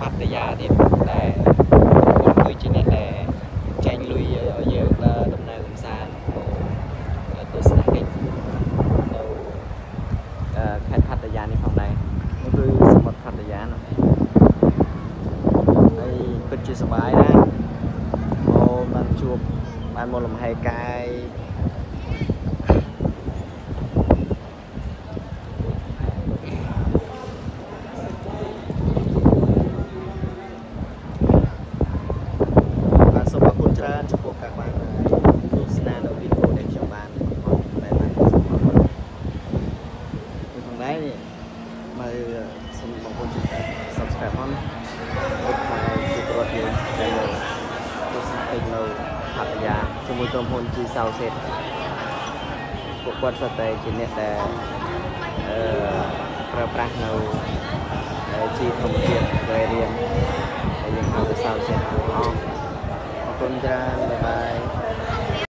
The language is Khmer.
បត្តយាទៀតដែលគាត់គឺជាអ្នកដែលចែងលុយឲ្យយើងដើរដំណើរកម្សាន្តទៅទស្សនកិច្ចនៅអឺខេត្តបត្តយានេះផងដែរនេះគឺសមុទ្របត្តយាណាហើយពិតជាសប្បាយណាស់មកបានជួបបានមកលំហែកាយ បាទសូមអរគុណ ច្រើនចំពោះការបានទស្សនានៅវីដេអូដែលខ្ញុំបានបង្ហោះតែបានសូមអរគុណនេះផងដែរនេះមកសូមបងប្អូនជួយ Subscribe ផងអត់ខាងជួយប្រត់យើងដែលនៅទស្សនកិច្ចនៅហត្ថយាជាមួយក្រុមហ៊ុន G South Set ពួកគាត់សុទ្ធតែជាអ្នកដែលអឺប្រើប្រាស់នៅជីធម្មជាតិដែលរៀនហើយយើងហៅថា South Set អរ